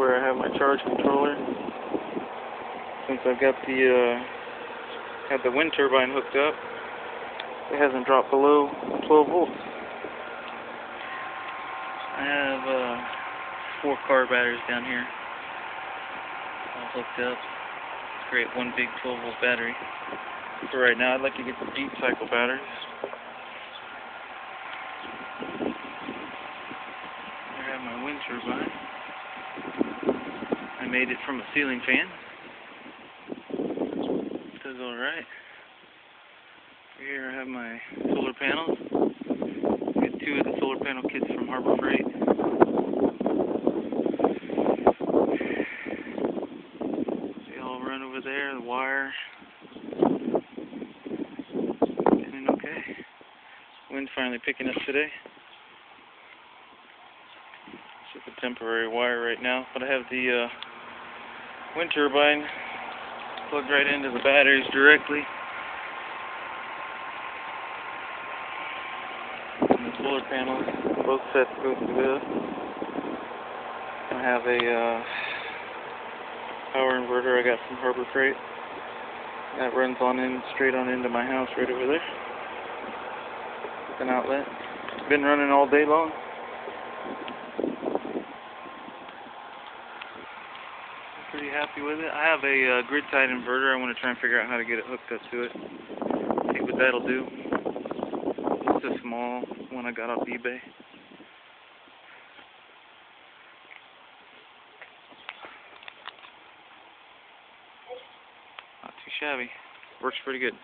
where I have my charge controller. Since I've got the uh, had the wind turbine hooked up, it hasn't dropped below 12 volts. I have uh, four car batteries down here all hooked up. To create one big 12 volt battery. For right now, I'd like to get the deep cycle batteries. I have my wind turbine. Made it from a ceiling fan. Does alright. Here I have my solar panels. I got two of the solar panel kits from Harbor Freight. They all run over there, the wire. Getting okay. Wind's finally picking up today. It's just a temporary wire right now, but I have the uh, wind turbine plugged right into the batteries directly. And the solar panels, both sets go through this. I have a uh, power inverter I got from Harbor Freight. That runs on in straight on into my house right over there. With an outlet. Been running all day long. Pretty happy with it. I have a uh, grid tied inverter. I want to try and figure out how to get it hooked up to it. See what that'll do. It's a small one I got off eBay. Not too shabby. Works pretty good.